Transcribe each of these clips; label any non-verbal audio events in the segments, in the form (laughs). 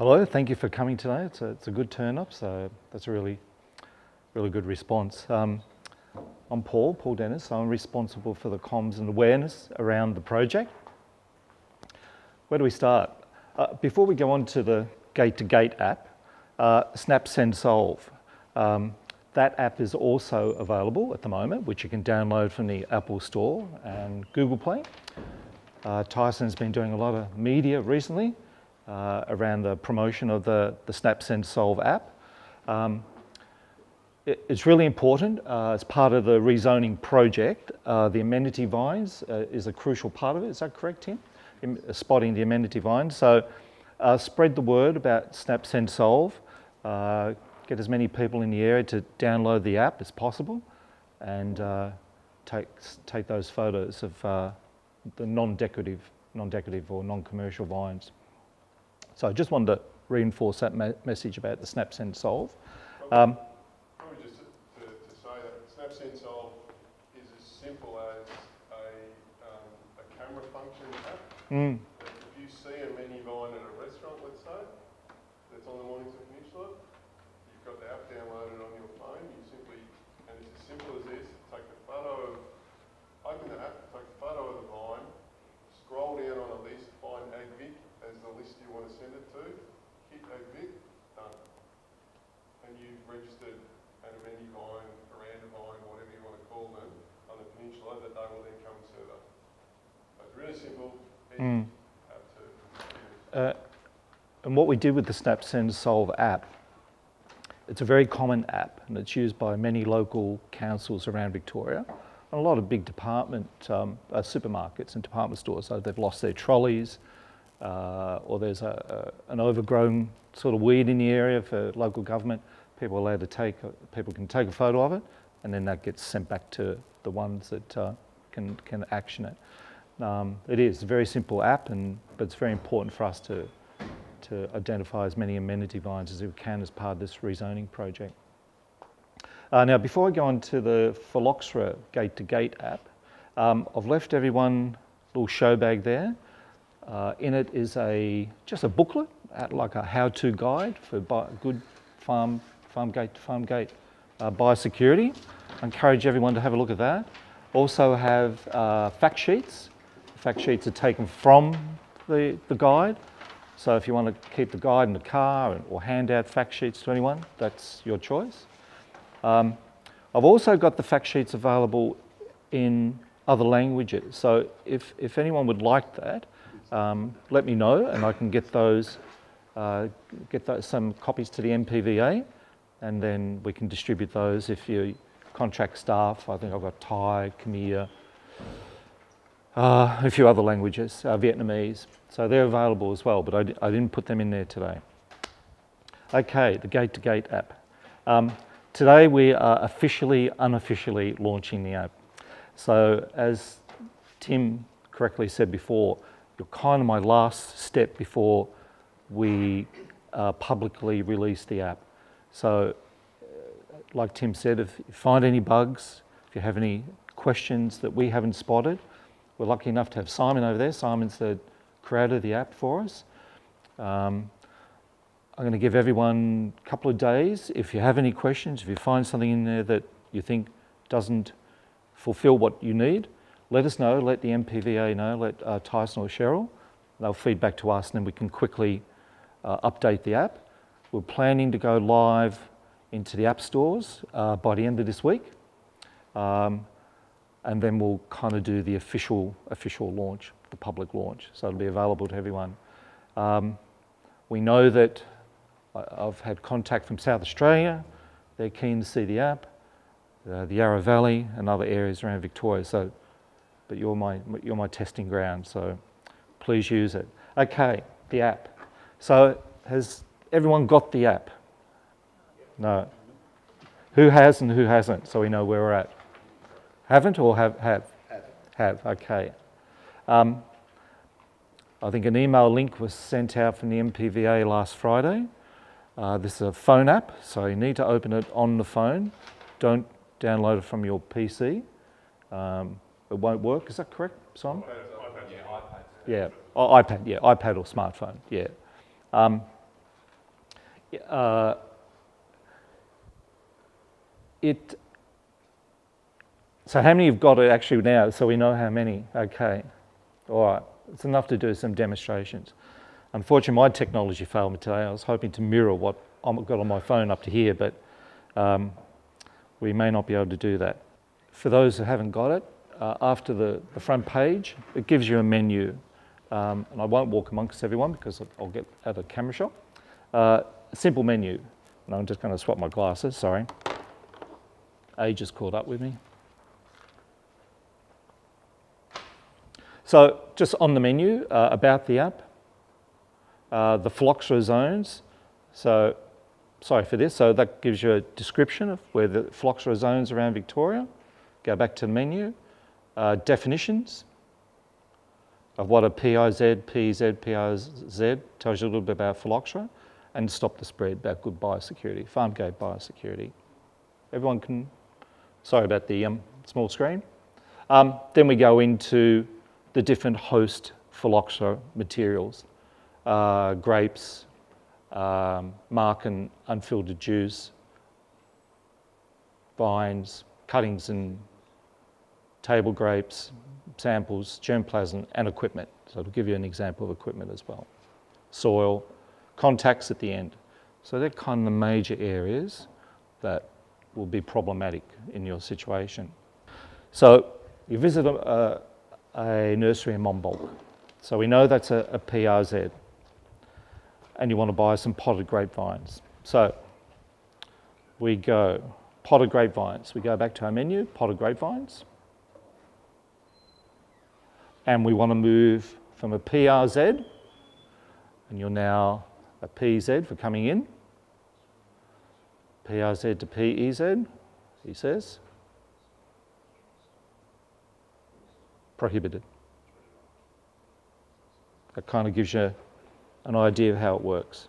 Hello, thank you for coming today. It's a, it's a good turn up, so that's a really, really good response. Um, I'm Paul, Paul Dennis. I'm responsible for the comms and awareness around the project. Where do we start? Uh, before we go on to the Gate to Gate app, uh, Snap Send Solve. Um, that app is also available at the moment, which you can download from the Apple Store and Google Play. Uh, Tyson's been doing a lot of media recently uh, around the promotion of the, the Snap Send Solve app. Um, it, it's really important uh, as part of the rezoning project. Uh, the amenity vines uh, is a crucial part of it. Is that correct, Tim? In, uh, spotting the amenity vines. So spread the word about Snap Send Solve get as many people in the area to download the app as possible and uh, take, take those photos of uh, the non-decorative, non-decorative or non-commercial vines. So I just wanted to reinforce that me message about the Snap Send Solve. Um, Probably just to, to, to, say that Snap Send Solve is as simple as a, um, a camera function app. Mm. If you see amenity vine at a restaurant, let's say, that's on the Mornington Peninsula, you've got the app downloaded on your phone, you simply, and it's as simple as this, take a photo of, open the app, take a photo of the vine, scroll down on a list, find AgVic as the list you want to send it to, hit AgVic, done. And you've registered an amenity vine, veranda vine, whatever you want to call them, on the peninsula that they will then come and serve up. So it's really simple, easy mm. to uh, and what we did with the Snap Send Solve app it's a very common app and it's used by many local councils around Victoria and a lot of big department um, uh, supermarkets and department stores. So they've lost their trolleys uh, or there's a, a, an overgrown sort of weed in the area for local government. People are allowed to take, people can take a photo of it and then that gets sent back to the ones that uh, can, can action it. Um, it is a very simple app, and, but it's very important for us to to identify as many amenity vines as we can as part of this rezoning project. Uh, now, before I go on to the Phylloxera Gate to Gate app, um, I've left everyone a little show bag there. Uh, in it is a just a booklet, like a how-to guide for good farm, farm gate to farm gate uh, biosecurity. I encourage everyone to have a look at that. Also have uh, fact sheets. fact sheets are taken from the, the guide so if you want to keep the guide in the car or hand out fact sheets to anyone, that's your choice. Um, I've also got the fact sheets available in other languages. So if, if anyone would like that, um, let me know and I can get those, uh, get those, some copies to the MPVA and then we can distribute those if you contract staff. I think I've got Thai, Khmer, uh, a few other languages, uh, Vietnamese. So they're available as well, but I didn't put them in there today. Okay, the Gate to Gate app. Um, today we are officially, unofficially launching the app. So as Tim correctly said before, you're kind of my last step before we uh, publicly release the app. So, uh, like Tim said, if you find any bugs, if you have any questions that we haven't spotted, we're lucky enough to have Simon over there. Simon's the creator of the app for us. Um, I'm going to give everyone a couple of days. If you have any questions, if you find something in there that you think doesn't fulfill what you need, let us know. Let the MPVA know. Let uh, Tyson or Cheryl. They'll feed back to us, and then we can quickly uh, update the app. We're planning to go live into the app stores uh, by the end of this week. Um, and then we'll kind of do the official official launch, the public launch. So it'll be available to everyone. Um, we know that I've had contact from South Australia. They're keen to see the app, uh, the Yarra Valley and other areas around Victoria. So, but you're my you're my testing ground. So please use it. Okay, the app. So has everyone got the app? No. Who has and who hasn't? So we know where we're at. Haven't or have? Have. Have. have okay. Um, I think an email link was sent out from the MPVA last Friday. Uh, this is a phone app, so you need to open it on the phone. Don't download it from your PC. Um, it won't work. Is that correct, Simon? iPad, yeah, iPad. Yeah, oh, iPad. Yeah, iPad or smartphone. Yeah. Um, uh, it, so how many you've got it actually now, so we know how many? Okay, all right, it's enough to do some demonstrations. Unfortunately, my technology failed me today. I was hoping to mirror what I've got on my phone up to here, but um, we may not be able to do that. For those who haven't got it, uh, after the, the front page, it gives you a menu. Um, and I won't walk amongst everyone because I'll get out of camera shot. Uh, simple menu. And I'm just going to swap my glasses, sorry. Age has caught up with me. So just on the menu, uh, about the app, uh, the phylloxera zones. So sorry for this. So that gives you a description of where the phylloxera zones around Victoria. Go back to the menu. Uh, definitions of what a PIZ, PZ, PIZ tells you a little bit about phylloxera and stop the spread about good biosecurity, farm gate biosecurity. Everyone can, sorry about the um, small screen. Um, then we go into the different host phylloxera materials, uh, grapes, um, marc and unfiltered juice, vines, cuttings and table grapes, samples, germplasm and equipment. So to give you an example of equipment as well. Soil, contacts at the end. So they're kind of the major areas that will be problematic in your situation. So you visit a, a nursery in Monbulk. So we know that's a, a PRZ and you want to buy some potted grapevines. So we go potted grapevines. We go back to our menu, potted grapevines. And we want to move from a PRZ, and you're now a PZ for coming in. PRZ to PEZ, he says. Prohibited. That kind of gives you an idea of how it works.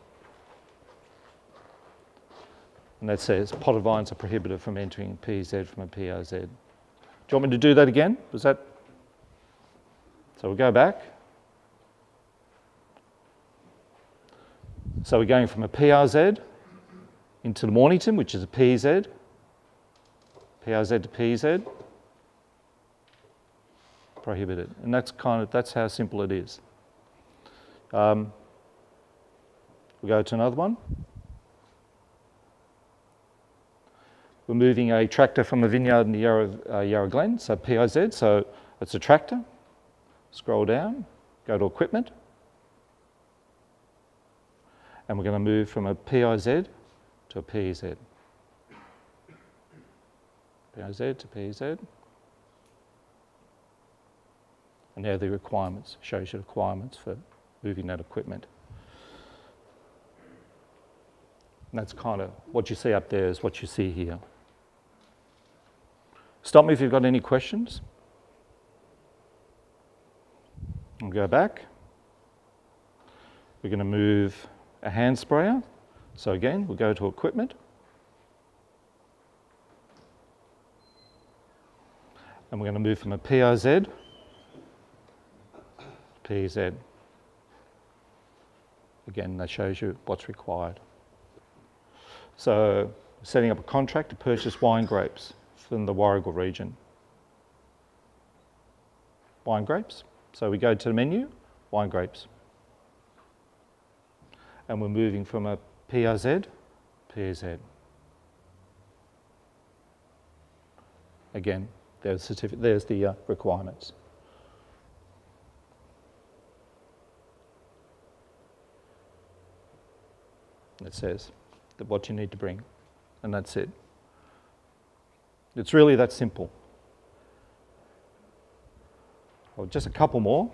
And that says potted vines are prohibited from entering PZ from a POZ. Do you want me to do that again? Was that? So we'll go back. So we're going from a PRZ into the Mornington, which is a PZ, PRZ to PZ, prohibited. And that's kind of, that's how simple it is. Um, we go to another one. We're moving a tractor from a vineyard in the Yarra, uh, Yarra Glen, so PIZ, so it's a tractor. Scroll down, go to equipment. And we're going to move from a PIZ to a PEZ. PIZ to PEZ. And are the requirements, shows you requirements for moving that equipment. And that's kind of what you see up there is what you see here. Stop me if you've got any questions. I'll go back. We're going to move a hand sprayer. So again, we'll go to equipment. And we're going to move from a PIZ PZ. Again, that shows you what's required. So setting up a contract to purchase wine grapes from the Warragul region. Wine grapes. So we go to the menu, wine grapes. And we're moving from a PRZ, PZ. Again, there's, the, there's the uh, requirements. It says that what you need to bring, and that's it. It's really that simple. Well, just a couple more.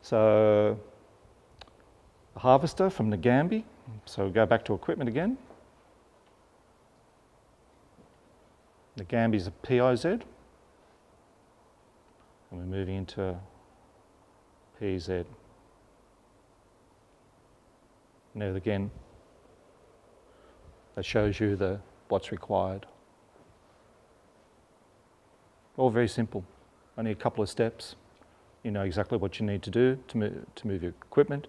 So, a harvester from the Nagambie. So we go back to equipment again. Nagambie is a PIZ. And we're moving into PZ. Now again, that shows you the, what's required. All very simple, only a couple of steps. You know exactly what you need to do to move, to move your equipment,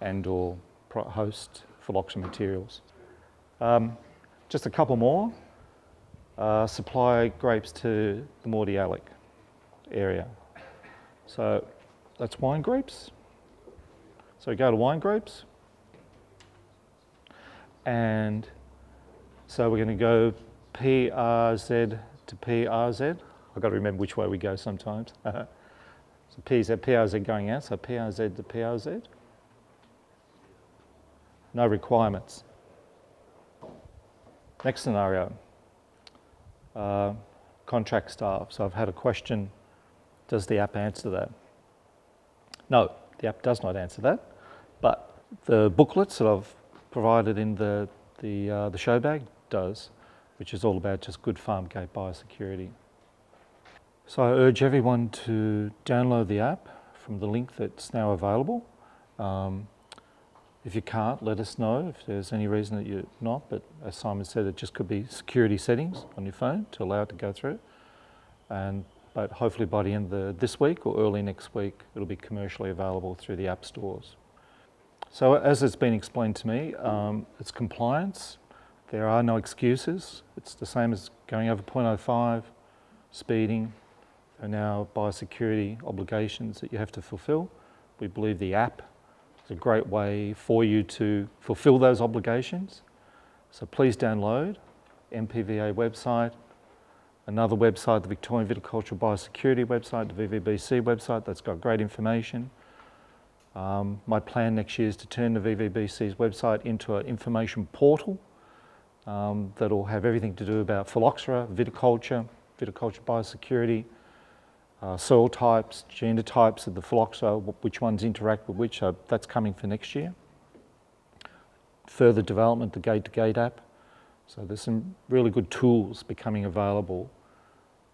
and or host phylloxera materials. Um, just a couple more. Uh, supply grapes to the Mordialloc area. So that's wine grapes. So we go to wine grapes. And so we're going to go PRZ to PRZ. I've got to remember which way we go sometimes. (laughs) so PZ, PRZ going out, so PRZ to PRZ. No requirements. Next scenario, uh, contract staff. So I've had a question, does the app answer that? No, the app does not answer that, but the booklets that I've provided in the, the, uh, the show bag does, which is all about just good farm gate biosecurity. So I urge everyone to download the app from the link that's now available. Um, if you can't, let us know if there's any reason that you're not. But as Simon said, it just could be security settings on your phone to allow it to go through. And but hopefully by the end of the, this week or early next week, it'll be commercially available through the app stores. So as it's been explained to me, um, it's compliance. There are no excuses. It's the same as going over 0.05, speeding. There are now biosecurity obligations that you have to fulfill. We believe the app is a great way for you to fulfill those obligations. So please download MPVA website, another website, the Victorian Viticultural Biosecurity website, the VVBC website, that's got great information. Um, my plan next year is to turn the VVBC's website into an information portal um, that'll have everything to do about phylloxera, viticulture, viticulture biosecurity, uh, soil types, genotypes of the phylloxera, which ones interact with which, so that's coming for next year. Further development, the gate-to-gate app. So there's some really good tools becoming available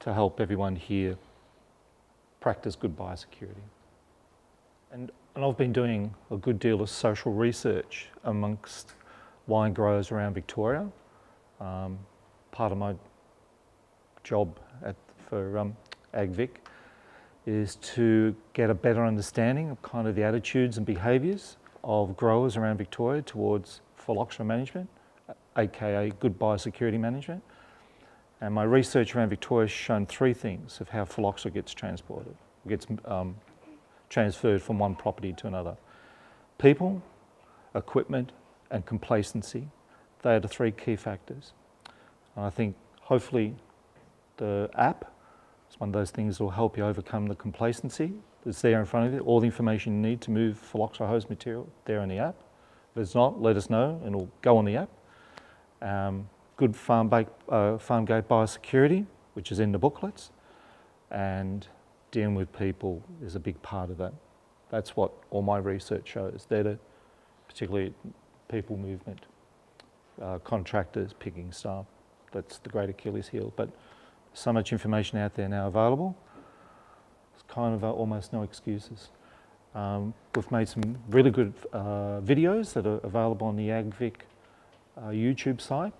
to help everyone here practice good biosecurity. And, and I've been doing a good deal of social research amongst wine growers around Victoria. Um, part of my job at, for um, AgVic is to get a better understanding of kind of the attitudes and behaviours of growers around Victoria towards phylloxera management, aka good biosecurity management. And my research around Victoria has shown three things of how phylloxera gets transported, gets um, transferred from one property to another. People, equipment, and complacency. They are the three key factors. And I think hopefully the app is one of those things that will help you overcome the complacency that's there in front of you. All the information you need to move phylloxera host material there in the app. If it's not, let us know and it'll go on the app. Um, good farm, bake, uh, farm gate biosecurity, which is in the booklets, and dealing with people is a big part of that. That's what all my research shows. The, particularly people movement, uh, contractors, picking staff. That's the great Achilles heel. But so much information out there now available. It's kind of uh, almost no excuses. Um, we've made some really good uh, videos that are available on the AgVic uh, YouTube site.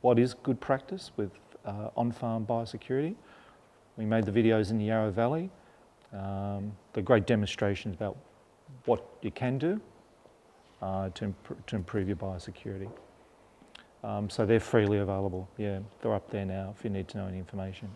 What is good practice with uh, on-farm biosecurity? We made the videos in the Yarra Valley. Um, the great demonstrations about what you can do uh, to, imp- to improve your biosecurity. Um, so they're freely available. Yeah, they're up there now if you need to know any information.